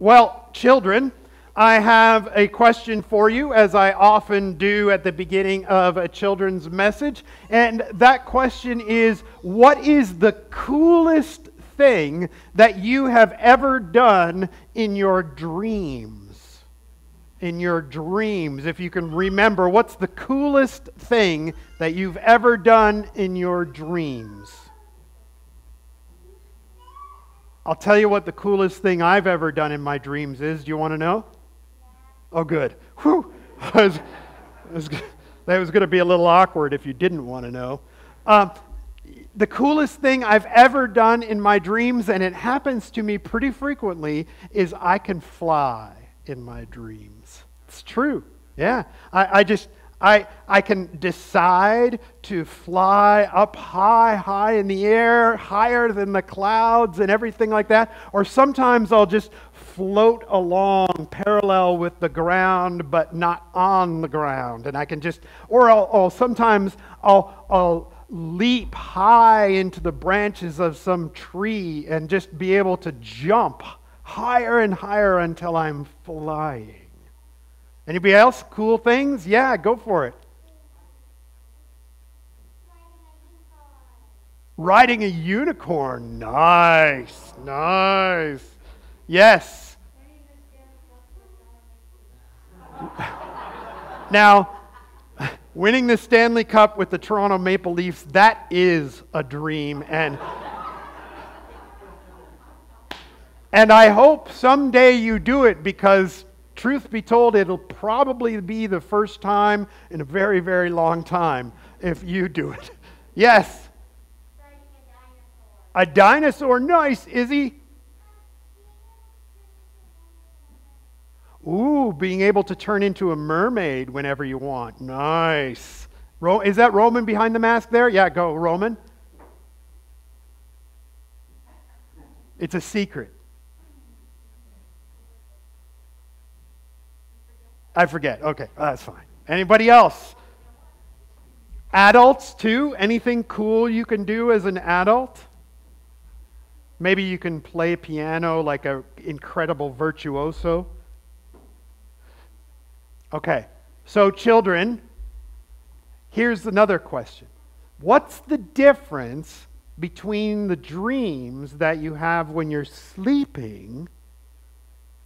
Well, children, I have a question for you, as I often do at the beginning of a children's message. And that question is What is the coolest thing that you have ever done in your dreams? In your dreams, if you can remember, what's the coolest thing that you've ever done in your dreams? I'll tell you what the coolest thing I've ever done in my dreams is. Do you want to know? Oh, good. Whew. was, was, that was going to be a little awkward if you didn't want to know. Um, the coolest thing I've ever done in my dreams, and it happens to me pretty frequently, is I can fly in my dreams. It's true. Yeah. I, I just, I, I can decide to fly up high, high in the air, higher than the clouds and everything like that. Or sometimes I'll just float along parallel with the ground, but not on the ground. And I can just, or I'll, I'll sometimes I'll, I'll leap high into the branches of some tree and just be able to jump higher and higher until I'm flying. Anybody else? Cool things? Yeah, go for it. Riding a unicorn. Nice. Nice. Yes. now, winning the Stanley Cup with the Toronto Maple Leafs, that is a dream. And. And I hope someday you do it because truth be told, it'll probably be the first time in a very, very long time if you do it. Yes. A dinosaur. Nice, Izzy. Ooh, being able to turn into a mermaid whenever you want. Nice. Ro- is that Roman behind the mask there? Yeah, go, Roman. It's a secret. I forget. Okay, uh, that's fine. Anybody else? Adults, too? Anything cool you can do as an adult? Maybe you can play piano like an incredible virtuoso. Okay, so children, here's another question What's the difference between the dreams that you have when you're sleeping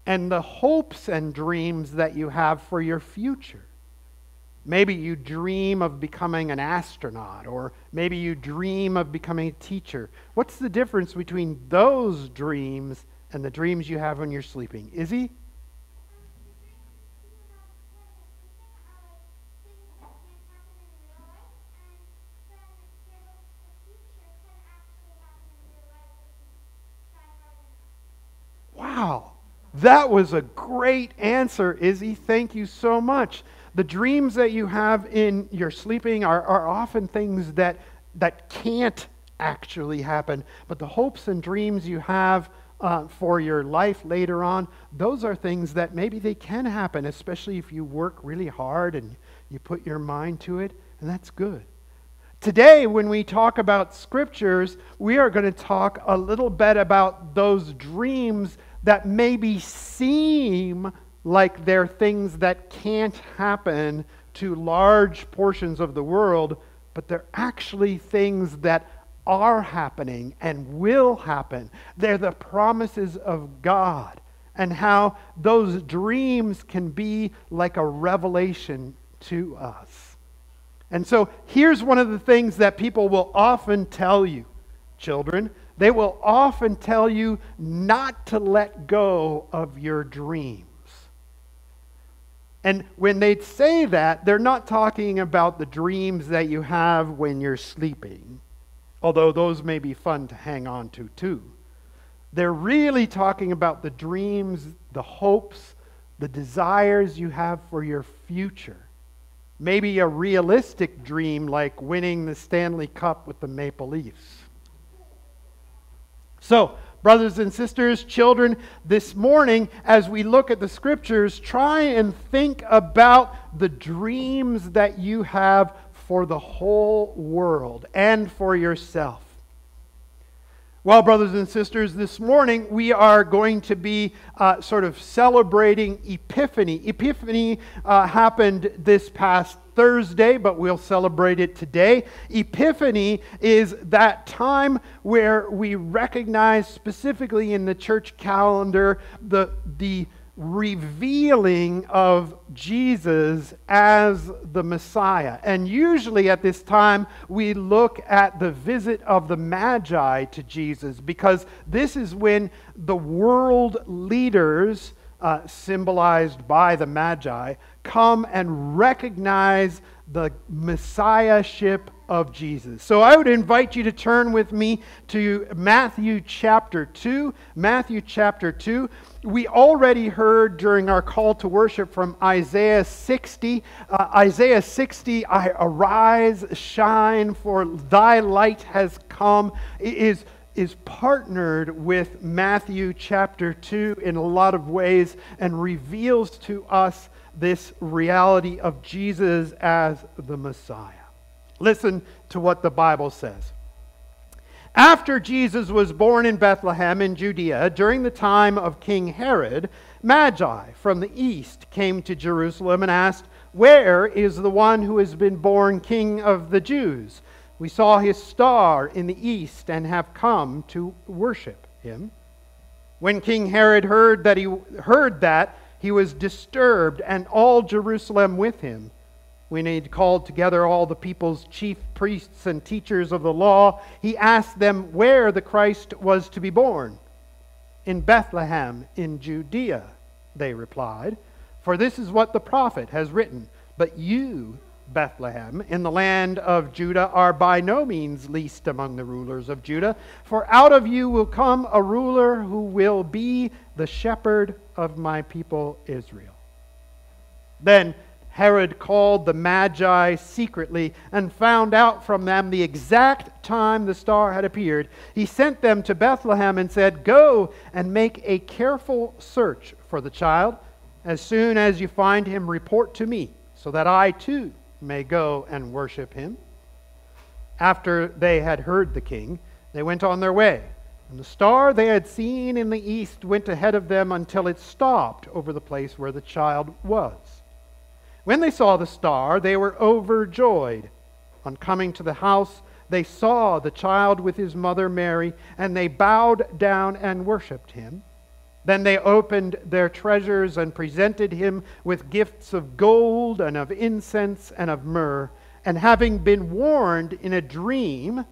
and the hopes and dreams that you have for your future. Maybe you dream of becoming an astronaut, or maybe you dream of becoming a teacher. What's the difference between those dreams and the dreams you have when you're sleeping? Izzy? Wow. That was a great answer, Izzy. Thank you so much. The dreams that you have in your sleeping are, are often things that, that can't actually happen, but the hopes and dreams you have uh, for your life later on, those are things that maybe they can happen, especially if you work really hard and you put your mind to it, and that's good. Today, when we talk about scriptures, we are going to talk a little bit about those dreams that maybe seem like they're things that can't happen to large portions of the world, but they're actually things that are happening and will happen. They're the promises of God, and how those dreams can be like a revelation to us. And so here's one of the things that people will often tell you, children. They will often tell you not to let go of your dreams. And when they say that, they're not talking about the dreams that you have when you're sleeping, although those may be fun to hang on to too. They're really talking about the dreams, the hopes, the desires you have for your future. Maybe a realistic dream like winning the Stanley Cup with the Maple Leafs. So, brothers and sisters, children, this morning, as we look at the scriptures, try and think about the dreams that you have for the whole world and for yourself. Well, brothers and sisters, this morning we are going to be uh, sort of celebrating Epiphany. Epiphany uh, happened this past Thursday, but we'll celebrate it today. Epiphany is that time where we recognize specifically in the church calendar the, the revealing of Jesus as the Messiah. And usually at this time, we look at the visit of the Magi to Jesus because this is when the world leaders, uh, symbolized by the Magi, come and recognize the messiahship of Jesus. So I would invite you to turn with me to Matthew chapter 2. Matthew chapter 2. We already heard during our call to worship from Isaiah 60. Uh, Isaiah 60, I arise, shine, for thy light has come, is is partnered with Matthew chapter 2 in a lot of ways and reveals to us this reality of Jesus as the Messiah. Listen to what the Bible says. After Jesus was born in Bethlehem in Judea, during the time of King Herod, Magi from the east came to Jerusalem and asked, Where is the one who has been born King of the Jews? We saw his star in the east and have come to worship him. When King Herod heard that he heard that, he was disturbed, and all Jerusalem with him. When he had called together all the people's chief priests and teachers of the law, he asked them where the Christ was to be born. In Bethlehem, in Judea, they replied, for this is what the prophet has written. But you, Bethlehem, in the land of Judah, are by no means least among the rulers of Judah, for out of you will come a ruler who will be the shepherd of my people Israel. Then Herod called the Magi secretly and found out from them the exact time the star had appeared. He sent them to Bethlehem and said, Go and make a careful search for the child. As soon as you find him, report to me, so that I too may go and worship him. After they had heard the king, they went on their way. And the star they had seen in the east went ahead of them until it stopped over the place where the child was. When they saw the star, they were overjoyed. On coming to the house, they saw the child with his mother Mary, and they bowed down and worshipped him. Then they opened their treasures and presented him with gifts of gold and of incense and of myrrh. And having been warned in a dream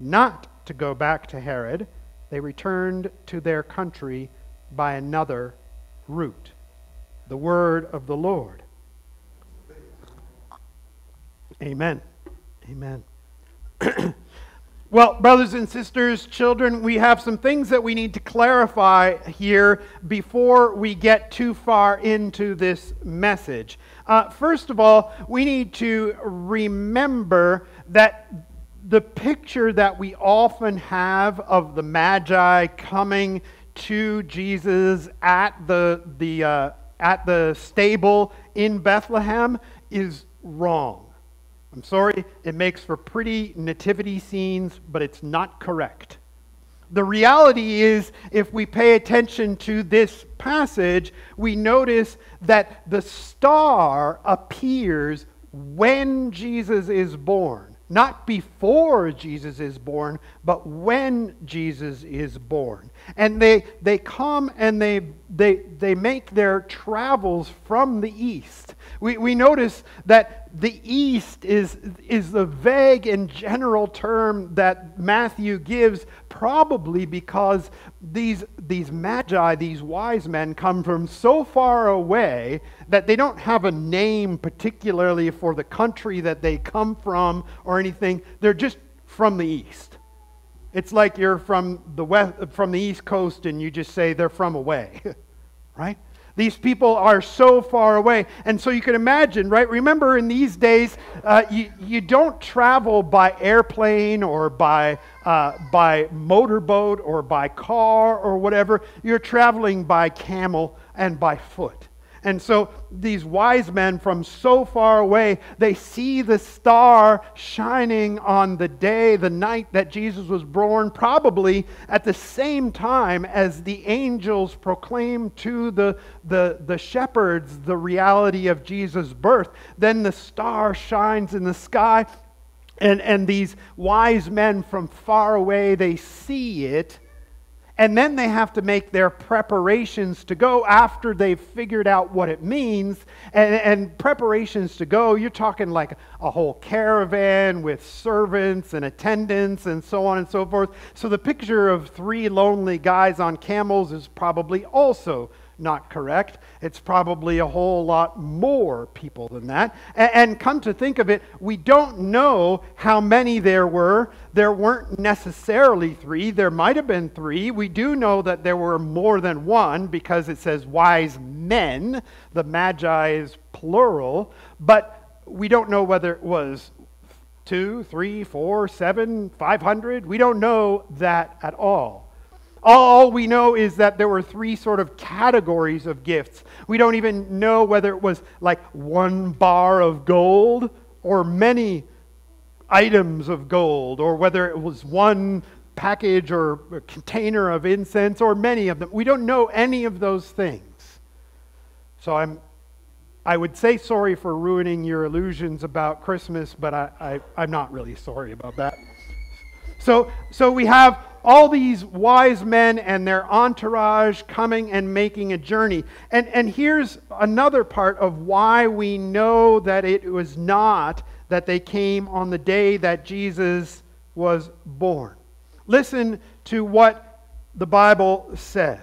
not to go back to Herod, they returned to their country by another route. The word of the Lord. Amen. Amen. Well, brothers and sisters, children, we have some things that we need to clarify here before we get too far into this message. Uh, first of all, we need to remember that the picture that we often have of the Magi coming to Jesus at the, the, uh, at the stable in Bethlehem is wrong. I'm sorry, it makes for pretty nativity scenes, but it's not correct. The reality is, if we pay attention to this passage, we notice that the star appears when Jesus is born. Not before Jesus is born, but when Jesus is born. And they, they come and they, they, they make their travels from the east. We, we notice that the East is, is the vague and general term that Matthew gives, probably because these, these magi, these wise men, come from so far away that they don't have a name particularly for the country that they come from or anything. They're just from the East. It's like you're from the, west, from the East Coast and you just say they're from away, right? These people are so far away. And so you can imagine, right? Remember, in these days, uh, you, you don't travel by airplane or by, uh, by motorboat or by car or whatever. You're traveling by camel and by foot. And so these wise men from so far away, they see the star shining on the day, the night that Jesus was born, probably at the same time as the angels proclaim to the, the, the shepherds the reality of Jesus' birth. Then the star shines in the sky, and, and these wise men from far away, they see it and then they have to make their preparations to go after they've figured out what it means. And, and, preparations to go, you're talking like a whole caravan with servants and attendants and so on and so forth. So the picture of three lonely guys on camels is probably also not correct. It's probably a whole lot more people than that. And, come to think of it, we don't know how many there were. There weren't necessarily three. There might have been three. We do know that there were more than one because it says wise men. The magi is plural. But we don't know whether it was two, three, four, seven, five hundred. We don't know that at all. All we know is that there were three sort of categories of gifts. We don't even know whether it was like one bar of gold or many items of gold, or whether it was one package or container of incense or many of them. We don't know any of those things. So I'm, I would say sorry for ruining your illusions about Christmas, but I, I, I'm not really sorry about that. So, so we have all these wise men and their entourage coming and making a journey. And, and here's another part of why we know that it was not that they came on the day that Jesus was born. Listen to what the Bible says.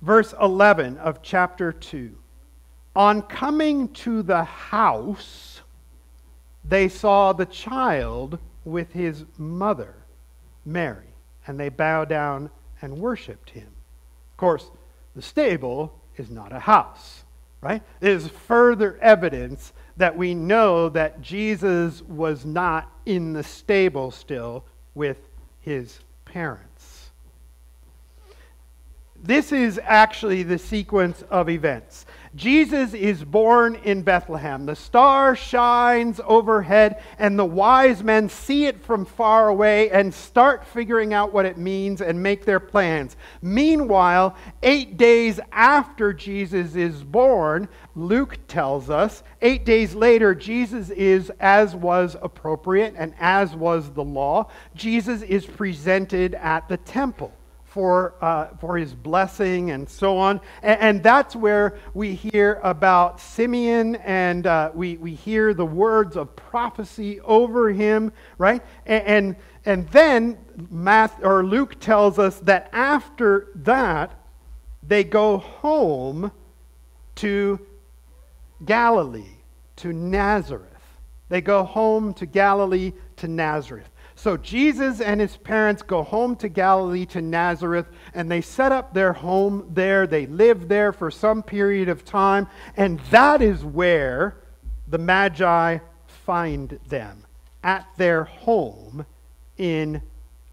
Verse 11 of chapter 2. On coming to the house, they saw the child with his mother, Mary, and they bow down and worshiped him. Of course, the stable is not a house, right? It is further evidence that we know that Jesus was not in the stable still with his parents. This is actually the sequence of events. Jesus is born in Bethlehem. The star shines overhead, and the wise men see it from far away and start figuring out what it means and make their plans. Meanwhile, eight days after Jesus is born, Luke tells us, eight days later, Jesus is, as was appropriate and as was the law, Jesus is presented at the temple for, uh, for his blessing and so on. And, and, that's where we hear about Simeon and uh, we, we hear the words of prophecy over him, right? And, and, and then Math, or Luke tells us that after that, they go home to Galilee, to Nazareth. They go home to Galilee, to Nazareth. So Jesus and his parents go home to Galilee to Nazareth and they set up their home there. They live there for some period of time. And that is where the Magi find them at their home in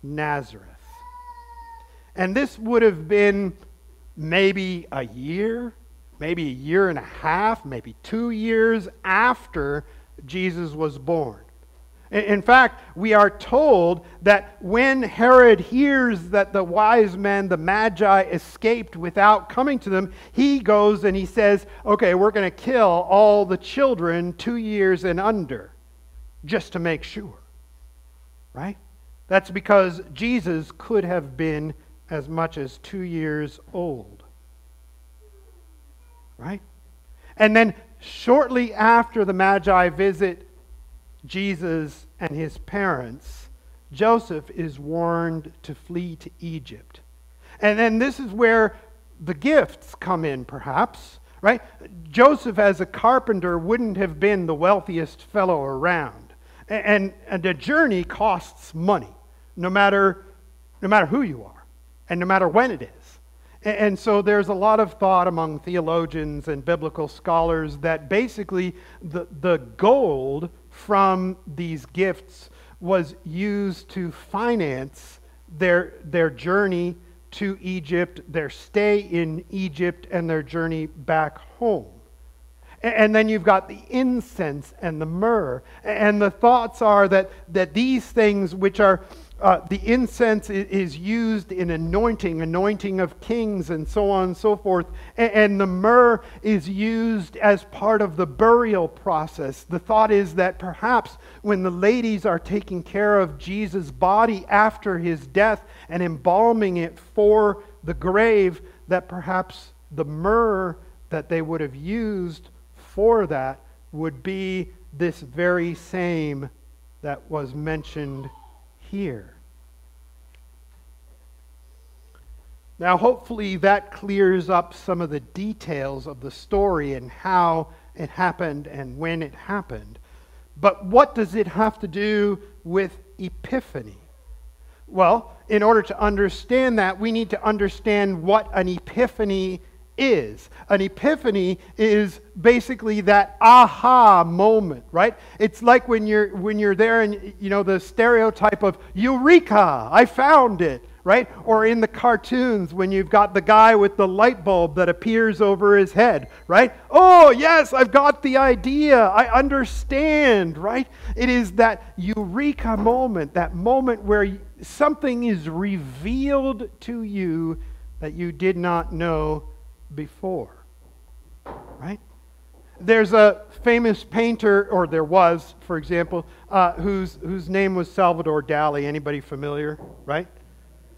Nazareth. And this would have been maybe a year, maybe a year and a half, maybe two years after Jesus was born. In fact, we are told that when Herod hears that the wise men, the Magi, escaped without coming to them, he goes and he says, Okay, we're going to kill all the children two years and under, just to make sure. Right? That's because Jesus could have been as much as two years old. Right? And then shortly after the Magi visit Jesus and his parents, Joseph is warned to flee to Egypt. And then this is where the gifts come in, perhaps, right? Joseph, as a carpenter, wouldn't have been the wealthiest fellow around. And, and a journey costs money, no matter, no matter who you are, and no matter when it is. And so there's a lot of thought among theologians and biblical scholars that basically the, the gold from these gifts was used to finance their, their journey to Egypt, their stay in Egypt, and their journey back home. And then you've got the incense and the myrrh. And the thoughts are that, that these things, which are uh, the incense is used in anointing, anointing of kings, and so on and so forth. And, and the myrrh is used as part of the burial process. The thought is that perhaps when the ladies are taking care of Jesus' body after his death and embalming it for the grave, that perhaps the myrrh that they would have used for that would be this very same that was mentioned here. Now, hopefully, that clears up some of the details of the story and how it happened and when it happened. But what does it have to do with Epiphany? Well, in order to understand that, we need to understand what an epiphany is. An epiphany is basically that aha moment, right? It's like when you're when you're there and you know the stereotype of eureka, I found it, right? Or in the cartoons when you've got the guy with the light bulb that appears over his head, right? Oh, yes, I've got the idea. I understand, right? It is that eureka moment, that moment where something is revealed to you that you did not know before. Right? There's a famous painter, or there was, for example, uh, whose, whose name was Salvador Dali. Anybody familiar? Right?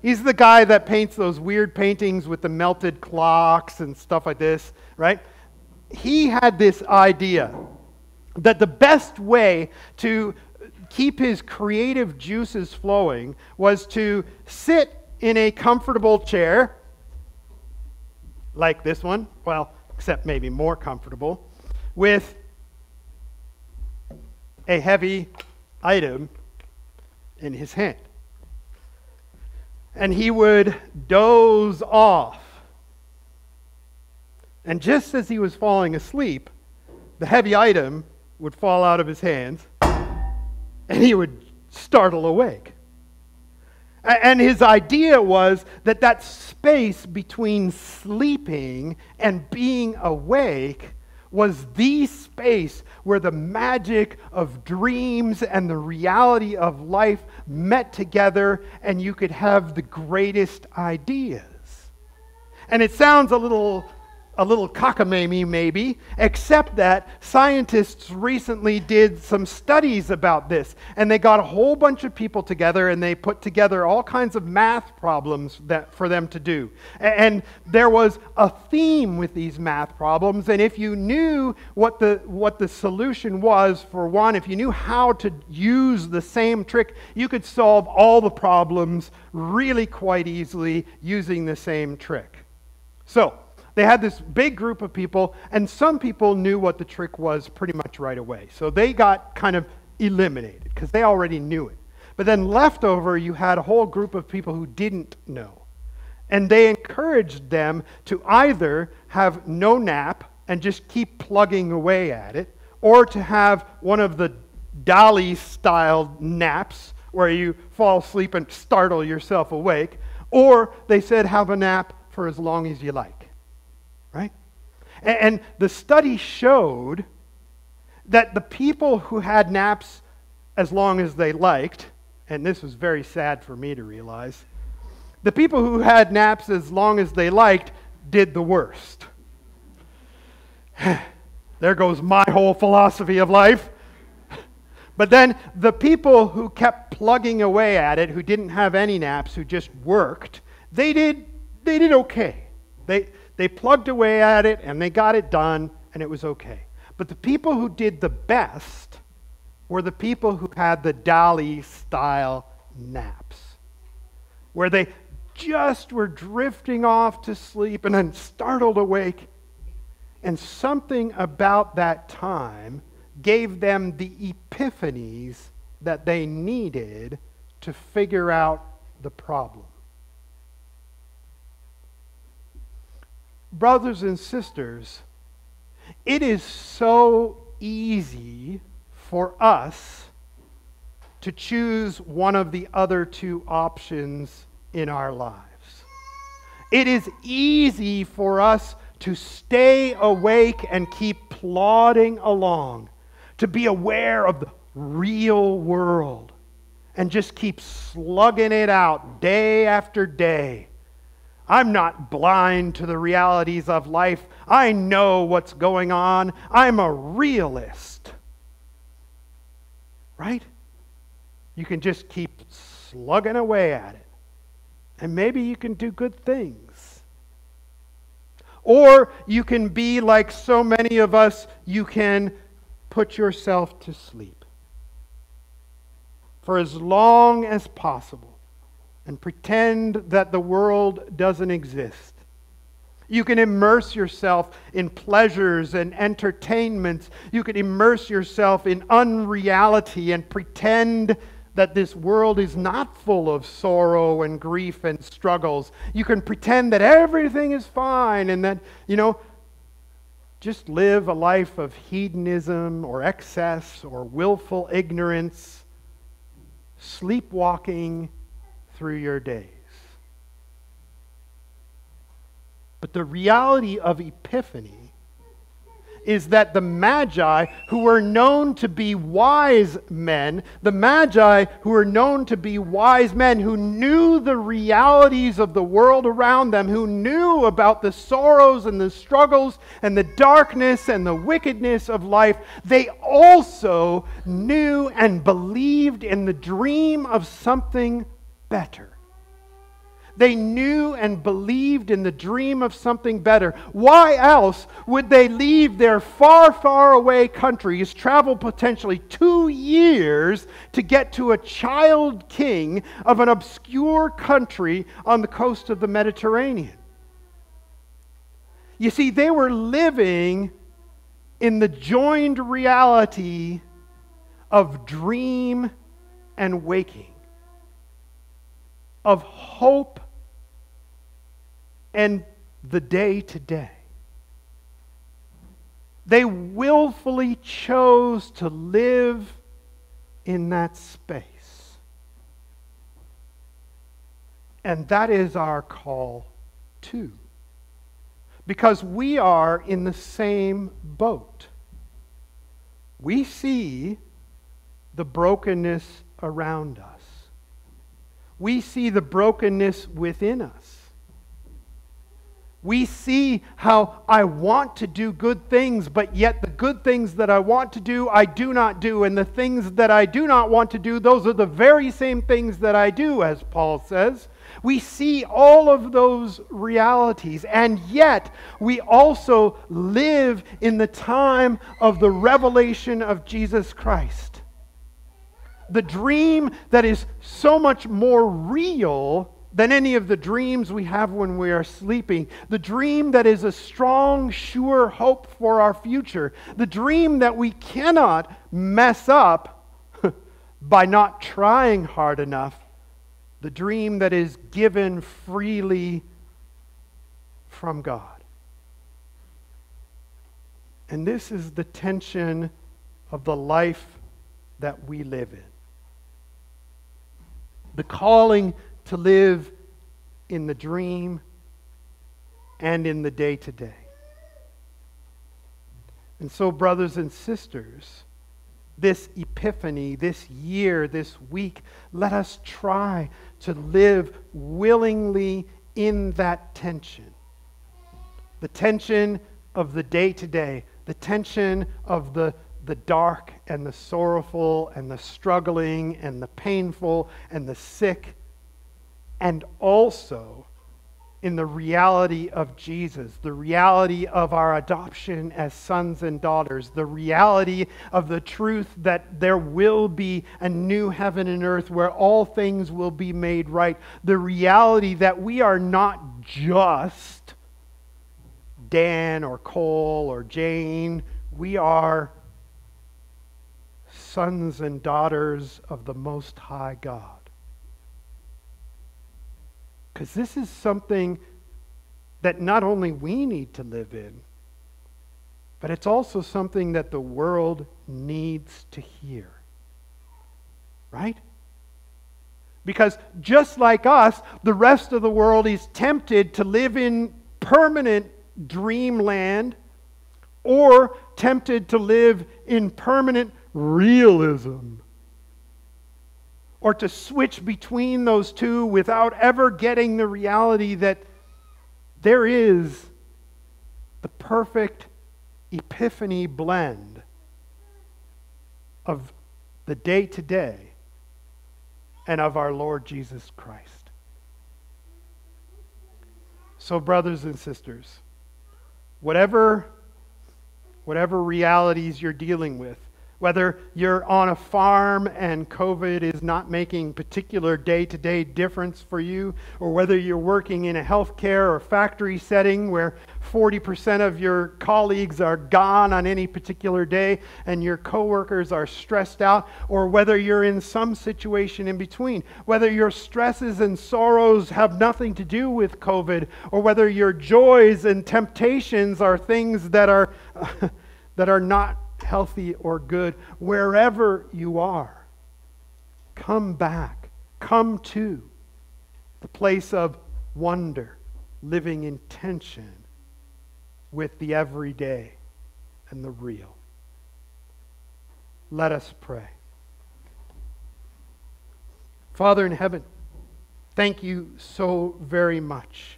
He's the guy that paints those weird paintings with the melted clocks and stuff like this, right? He had this idea that the best way to keep his creative juices flowing was to sit in a comfortable chair like this one, well, except maybe more comfortable, with a heavy item in his hand. And he would doze off. And just as he was falling asleep, the heavy item would fall out of his hands and he would startle awake. And his idea was that that space between sleeping and being awake was the space where the magic of dreams and the reality of life met together and you could have the greatest ideas. And it sounds a little a little cockamamie, maybe, except that scientists recently did some studies about this. And they got a whole bunch of people together and they put together all kinds of math problems that, for them to do. And there was a theme with these math problems. And if you knew what the, what the solution was, for one, if you knew how to use the same trick, you could solve all the problems really quite easily using the same trick. So, they had this big group of people, and some people knew what the trick was pretty much right away. So they got kind of eliminated because they already knew it. But then left over, you had a whole group of people who didn't know. And they encouraged them to either have no nap and just keep plugging away at it, or to have one of the Dali style naps where you fall asleep and startle yourself awake, or they said have a nap for as long as you like. And the study showed that the people who had naps as long as they liked, and this was very sad for me to realize, the people who had naps as long as they liked did the worst. there goes my whole philosophy of life. But then the people who kept plugging away at it, who didn't have any naps, who just worked, they did, they did okay. They, they plugged away at it and they got it done and it was okay. But the people who did the best were the people who had the Dali style naps, where they just were drifting off to sleep and then startled awake. And something about that time gave them the epiphanies that they needed to figure out the problem. Brothers and sisters, it is so easy for us to choose one of the other two options in our lives. It is easy for us to stay awake and keep plodding along, to be aware of the real world and just keep slugging it out day after day. I'm not blind to the realities of life. I know what's going on. I'm a realist. Right? You can just keep slugging away at it. And maybe you can do good things. Or you can be like so many of us, you can put yourself to sleep for as long as possible and pretend that the world doesn't exist. You can immerse yourself in pleasures and entertainments. You can immerse yourself in unreality and pretend that this world is not full of sorrow and grief and struggles. You can pretend that everything is fine and that, you know, just live a life of hedonism or excess or willful ignorance, sleepwalking through your days. But the reality of Epiphany is that the Magi, who were known to be wise men, the Magi, who were known to be wise men, who knew the realities of the world around them, who knew about the sorrows and the struggles and the darkness and the wickedness of life, they also knew and believed in the dream of something better. They knew and believed in the dream of something better. Why else would they leave their far, far away countries, travel potentially two years to get to a child king of an obscure country on the coast of the Mediterranean? You see, they were living in the joined reality of dream and waking, of hope and the day to day. They willfully chose to live in that space. And that is our call too. Because we are in the same boat. We see the brokenness around us. We see the brokenness within us we see how I want to do good things, but yet the good things that I want to do, I do not do. And the things that I do not want to do, those are the very same things that I do, as Paul says. We see all of those realities, and yet we also live in the time of the revelation of Jesus Christ. The dream that is so much more real than any of the dreams we have when we are sleeping. The dream that is a strong, sure hope for our future. The dream that we cannot mess up by not trying hard enough. The dream that is given freely from God. And this is the tension of the life that we live in. The calling to live in the dream and in the day to day. And so, brothers and sisters, this epiphany, this year, this week, let us try to live willingly in that tension. The tension of the day to day, the tension of the, the dark and the sorrowful and the struggling and the painful and the sick and also in the reality of Jesus, the reality of our adoption as sons and daughters, the reality of the truth that there will be a new heaven and earth where all things will be made right, the reality that we are not just Dan or Cole or Jane, we are sons and daughters of the Most High God. Because this is something that not only we need to live in, but it's also something that the world needs to hear. Right? Because just like us, the rest of the world is tempted to live in permanent dreamland or tempted to live in permanent realism or to switch between those two without ever getting the reality that there is the perfect epiphany blend of the day to day and of our Lord Jesus Christ. So, brothers and sisters, whatever, whatever realities you're dealing with, whether you're on a farm and COVID is not making particular day to day difference for you, or whether you're working in a healthcare or factory setting where 40% of your colleagues are gone on any particular day and your coworkers are stressed out, or whether you're in some situation in between, whether your stresses and sorrows have nothing to do with COVID, or whether your joys and temptations are things that are, that are not healthy or good, wherever you are, come back. Come to the place of wonder, living in tension with the everyday and the real. Let us pray. Father in heaven, thank you so very much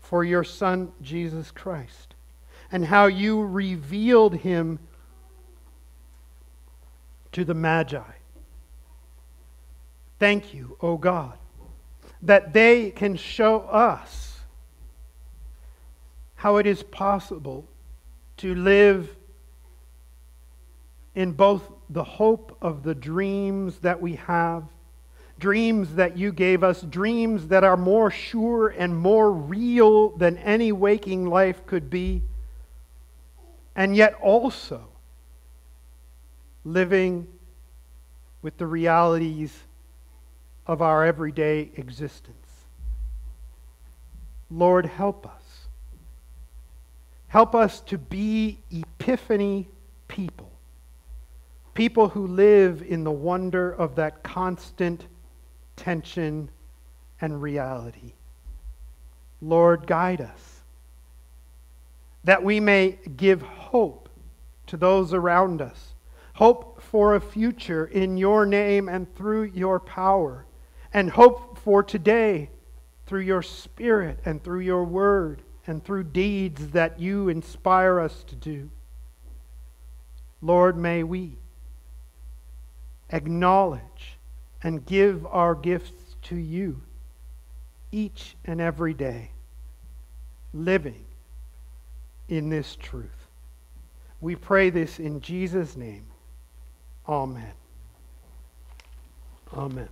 for your Son, Jesus Christ, and how you revealed him to the Magi. Thank you, O God, that they can show us how it is possible to live in both the hope of the dreams that we have, dreams that you gave us, dreams that are more sure and more real than any waking life could be, and yet also living with the realities of our everyday existence. Lord, help us. Help us to be epiphany people, people who live in the wonder of that constant tension and reality. Lord, guide us, that we may give hope to those around us hope for a future in your name and through your power, and hope for today through your spirit and through your word and through deeds that you inspire us to do. Lord, may we acknowledge and give our gifts to you each and every day, living in this truth. We pray this in Jesus' name. Amen. Amen.